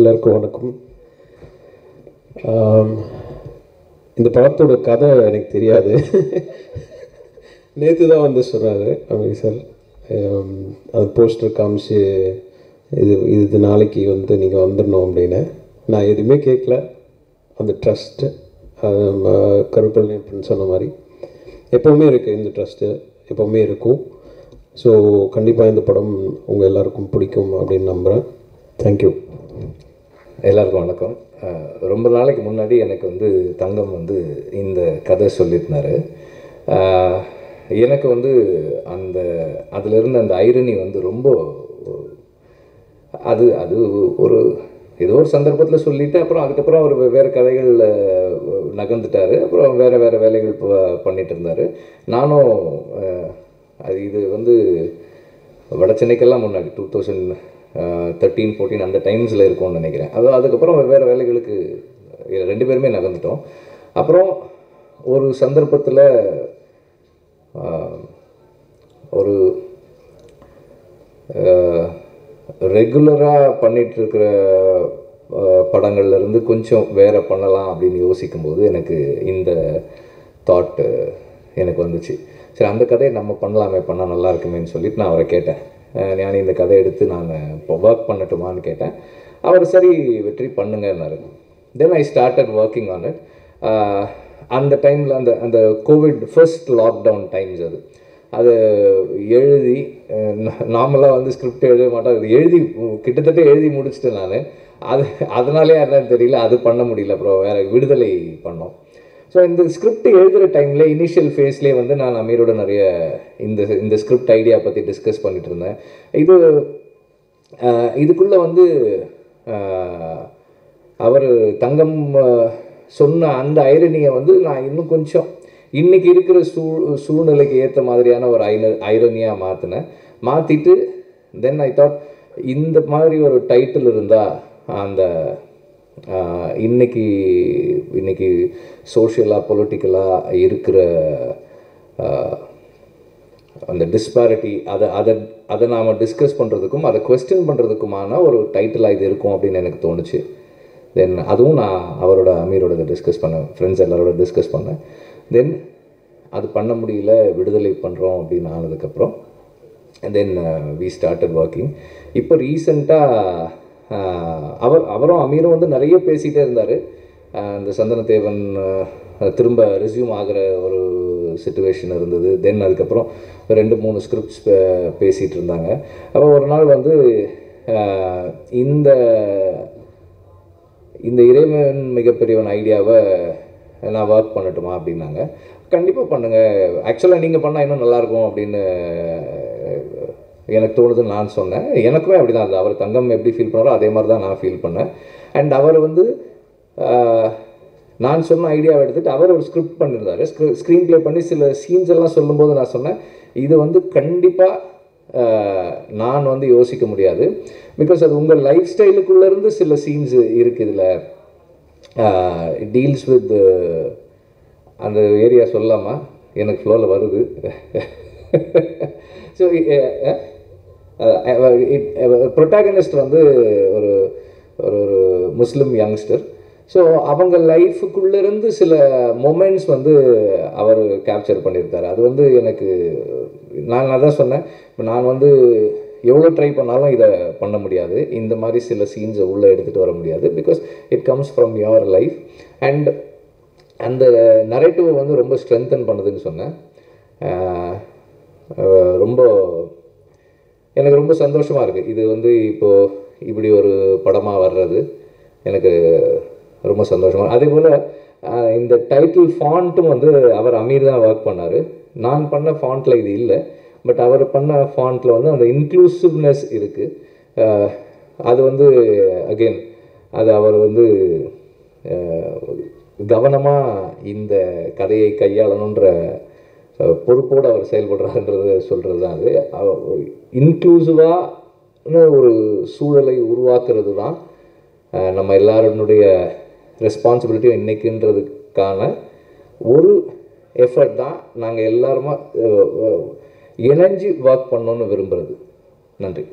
எல்லாருக்கும் வணக்கம். இந்த படத்தோட கதை எனக்கு தெரியாது. நேற்று தான் வந்து சொன்னார் அமீர் சார் அது போஸ்டர் காமிச்சு இது இது நாளைக்கு வந்து நீங்கள் வந்துடணும் அப்படின்னு. நான் எதுவுமே கேட்கல அந்த ட்ரஸ்ட்டு கருப்பழனியப்பன் சொன்ன மாதிரி. எப்போவுமே இருக்குது இந்த ட்ரஸ்ட்டு எப்போவுமே இருக்கும். ஸோ கண்டிப்பாக இந்த படம் உங்கள் எல்லாருக்கும் பிடிக்கும் அப்படின்னு நம்புகிறேன் தேங்க்யூ எல்லாருக்கும் வணக்கம். ரொம்ப நாளைக்கு முன்னாடி எனக்கு வந்து தங்கம் வந்து இந்த கதை சொல்லியிருந்தாரு. எனக்கு வந்து அந்த அதிலிருந்து அந்த ஐரணி வந்து ரொம்ப அது அது ஒரு ஏதோ ஒரு சந்தர்ப்பத்தில் சொல்லிவிட்டு அப்புறம் அதுக்கப்புறம் அவர் வேறு கதைகளில் நகர்ந்துட்டார். அப்புறம் வேறு வேறு வேலைகள் பண்ணிகிட்டு இருந்தார். நானும் அது இது வந்து வட சென்னைக்கெல்லாம் முன்னாடி டூ தௌசண்ட் தேர்ட்டீன் ஃபோர்டீன் அந்த டைம்ஸில் இருக்கும்னு நினைக்கிறேன். அது அதுக்கப்புறம் வேறு வேலைகளுக்கு ரெண்டு பேருமே நகர்ந்துட்டோம். அப்புறம் ஒரு சந்தர்ப்பத்தில் ஒரு ரெகுலராக பண்ணிகிட்ருக்கிற படங்கள்லேருந்து கொஞ்சம் வேறு பண்ணலாம் அப்படின்னு யோசிக்கும்போது எனக்கு இந்த தாட்டு எனக்கு வந்துச்சு. சரி அந்த கதையை நம்ம பண்ணலாமே பண்ணால் நல்லா இருக்குமேன்னு சொல்லிட்டு நான் அவரை கேட்டேன். ஞானி இந்த கதை எடுத்து நான் இப்போ ஒர்க் பண்ணட்டுமான்னு கேட்டேன். அவர் சரி வெற்றி பண்ணுங்கன்னாரு. Then I started working on it அந்த டைமில் அந்த அந்த கோவிட் ஃபர்ஸ்ட் லாக்டவுன் டைம்ஸ் அது. அது எழுதி நார்மலாக வந்து ஸ்கிரிப்ட் எழுத மாட்டேன் அது எழுதி கிட்டத்தட்ட எழுதி முடிச்சுட்டேன் நான். அது அதனாலே என்னன்னு தெரியல. அது பண்ண முடியல அப்புறம் வேறு விடுதலை பண்ணோம். ஸோ இந்த ஸ்கிரிப்ட் எழுதுகிற டைமில் இனிஷியல் ஃபேஸ்லேயே வந்து நான் அமீரோட நிறைய இந்த இந்த ஸ்கிரிப்ட் ஐடியா பற்றி டிஸ்கஸ் பண்ணிட்டு இருந்தேன் இது இதுக்குள்ளே வந்து அவர் தங்கம் சொன்ன அந்த ஐரனியை வந்து நான் இன்னும் கொஞ்சம் இன்னைக்கு இருக்கிற சூ சூழ்நிலைக்கு ஏற்ற மாதிரியான ஒரு ஐன ஐரனியாக மாற்றினேன் மாற்றிட்டு தென் ஐ தாட் இந்த மாதிரி ஒரு டைட்டில் இருந்தால் அந்த இன்னைக்கு இன்னைக்கு சோஷியலாக பொலிட்டிக்கலாக இருக்கிற அந்த டிஸ்பாரிட்டி அதை அதை அதை நாம் டிஸ்கஸ் பண்ணுறதுக்கும் அதை கொஸ்டின் பண்ணுறதுக்குமான ஒரு டைட்டிலாக இது இருக்கும் அப்படின்னு எனக்கு தோணுச்சு. தென் அதுவும் நான் அவரோட அமீரோட டிஸ்கஸ் பண்ணேன். ஃப்ரெண்ட்ஸ் எல்லாரோட டிஸ்கஸ் பண்ணேன். தென் அது பண்ண முடியல விடுதலை பண்ணுறோம் அப்படின்னு ஆனதுக்கப்புறம் தென் வி ஸ்டார்டட் ஒர்க்கிங் இப்போ ரீசண்டாக அவர் அவரும் அமீரும் வந்து நிறைய பேசிகிட்டே இருந்தார். இந்த சந்தனத்தேவன் திரும்ப ரெஸ்யூம் ஆகிற ஒரு சுச்சுவேஷன் இருந்தது. தென் அதுக்கப்புறம் ரெண்டு மூணு ஸ்கிரிப்ட்ஸ் பேசிகிட்டு இருந்தாங்க. அப்போ ஒரு நாள் வந்து இந்த இந்த இறைவன் மிகப்பெரியவன் ஐடியாவை நான் ஒர்க் பண்ணட்டுமா அப்படின்னாங்க. கண்டிப்பாக பண்ணுங்கள் ஆக்சுவலாக நீங்கள் பண்ணால் இன்னும் நல்லாயிருக்கும் அப்படின்னு எனக்கு தோணுதுன்னு நான் சொன்னேன். எனக்குமே அப்படி தான் இருந்தது. அவர் தங்கம் எப்படி ஃபீல் பண்ணாரோ அதே மாதிரி தான் நான் ஃபீல் பண்ணேன். அண்ட் அவர் வந்து நான் சொன்ன ஐடியாவை எடுத்துகிட்டு அவர் ஒரு ஸ்கிரிப்ட் பண்ணியிருந்தார் ஸ்க்ரீன் ப்ளே பண்ணி சில சீன்ஸ் எல்லாம் சொல்லும்போது நான் சொன்னேன் இது வந்து கண்டிப்பாக நான் வந்து யோசிக்க முடியாது. பிகாஸ் அது உங்கள் லைஃப் ஸ்டைலுக்குள்ளேருந்து சில சீன்ஸ் இருக்குது இதில் டீல்ஸ் வித் அந்த ஏரியா சொல்லாமா எனக்கு ஃப்ளோவில் வருது. So protagonist eh, eh, eh, வந்து ஒரு ஒரு ஒரு முஸ்லீம் யங்ஸ்டர் ஸோ அவங்க லைஃபுக்குள்ளேருந்து சில மொமெண்ட்ஸ் வந்து அவர் கேப்சர் பண்ணியிருக்காரு அது வந்து எனக்கு நான் அதான் சொன்னேன். இப்போ நான் வந்து எவ்வளோ ட்ரை பண்ணாலும் இதை பண்ண முடியாது. இந்த மாதிரி சில சீன்ஸை உள்ளே எடுத்துகிட்டு வர முடியாது. Because it comes from your life and அந்த நரேட்டிவை வந்து ரொம்ப ஸ்ட்ரென்தன் பண்ணுதுன்னு சொன்னேன். ரொம்ப எனக்கு ரொம்ப சந்தோஷமாக இருக்குது இது வந்து இப்போது இப்படி ஒரு படமாக வர்றது எனக்கு ரொம்ப சந்தோஷமாக அதே போல் இந்த டைட்டில் ஃபாண்ட்டும் வந்து அவர் அமீர் தான் ஒர்க் பண்ணார். நான் பண்ண ஃபாண்ட்டில் இது இல்லை. பட் அவர் பண்ண ஃபாண்ட்டில் வந்து அந்த இன்க்ளூசிவ்னஸ் இருக்குது அது வந்து அகெயின் அது அவர் வந்து கவனமாக இந்த கதையை கையாளணுன்ற பொறுப்போடு அவர் செயல்படுறாருன்றத சொல்கிறது தான் அது. இன்க்ளூசிவான ஒரு சூழலை உருவாக்குறது தான் நம்ம எல்லாருடைய ரெஸ்பான்சிபிலிட்டியும் இன்னைக்குன்றதுக்கான ஒரு எஃபர்ட் தான் நாங்கள் எல்லாருமா இணைஞ்சு ஒர்க் பண்ணோன்னு விரும்புகிறது நன்றி.